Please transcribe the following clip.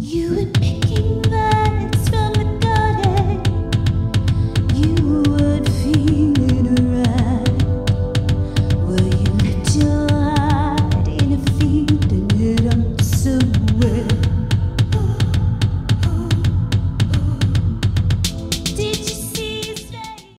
You and me.